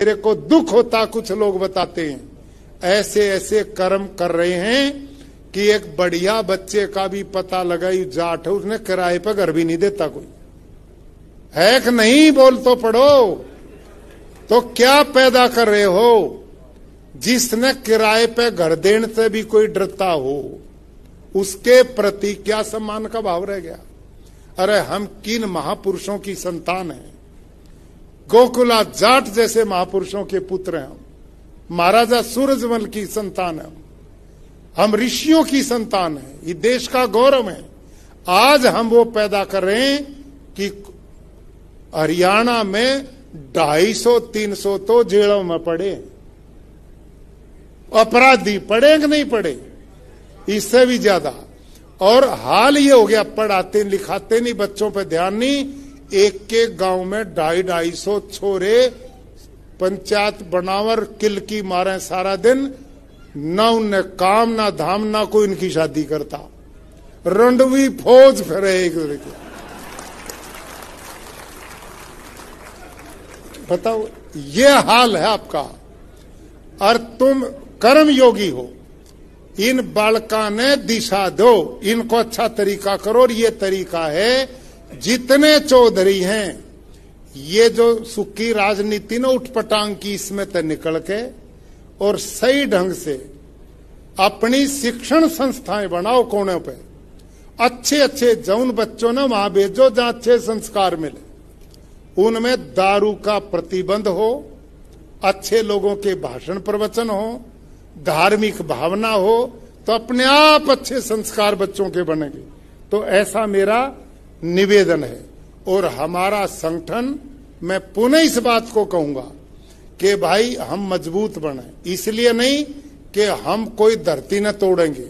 मेरे को दुख होता कुछ लोग बताते हैं। ऐसे ऐसे कर्म कर रहे हैं कि एक बढ़िया बच्चे का भी पता लगा जाट है, उसने किराए पर घर भी नहीं देता कोई। है कि नहीं बोल तो पढ़ो तो क्या पैदा कर रहे हो? जिसने किराए पे घर देने से भी कोई डरता हो, उसके प्रति क्या सम्मान का भाव रह गया? अरे हम किन महापुरुषों की संतान हैं? गोकुला जाट जैसे महापुरुषों के पुत्र हैं हम। महाराजा सूरजमल की संतान है हम। ऋषियों की संतान है। ये देश का गौरव है। आज हम वो पैदा कर रहे हैं कि हरियाणा में ढाई सौ, तीन सौ तो जेलों में पड़े अपराधी पड़े कि नहीं पड़े? इससे भी ज़्यादा। और हाल ये हो गया, पढ़ाते लिखाते नहीं, बच्चों पे ध्यान नहीं। एक के गाँव में ढाई ढाई सौ छोरे पंचायत बनावर किल की मारे सारा दिन, ना उन्हें काम, ना धाम, ना कोई इनकी शादी करता। रंडवी फौज फिरे एक के। बताओ, ये हाल है आपका। और तुम कर्म योगी हो। इन बालका ने दिशा दो। इनको अच्छा तरीका करो और ये तरीका है जितने चौधरी हैं, ये जो सुखी राजनीति न उठपटांग की इसमें तो निकल के और सही ढंग से अपनी शिक्षण संस्थाएँ बनाओ कोने पे अच्छे अच्छे जौन बच्चों ने वहाँ भेजो जहाँ अच्छे संस्कार मिले। उनमें दारू का प्रतिबंध हो, अच्छे लोगों के भाषण प्रवचन हो, धार्मिक भावना हो तो अपने आप अच्छे संस्कार बच्चों के बनेंगे। तो ऐसा मेरा निवेदन है। और हमारा संगठन, मैं पुनः इस बात को कहूँगा कि भाई, हम मज़बूत बने। इसलिए नहीं कि हम कोई धरती न तोड़ेंगे।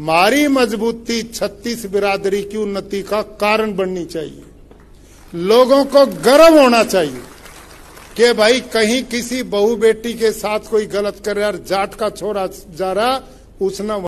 मारी मजबूती छत्तीस बिरादरी की उन्नति का कारण बननी चाहिए। लोगों को गर्व होना चाहिए कि भाई, कहीं किसी बहू बेटी के साथ कोई गलत कर यार जाट का छोरा जा रहा, उसने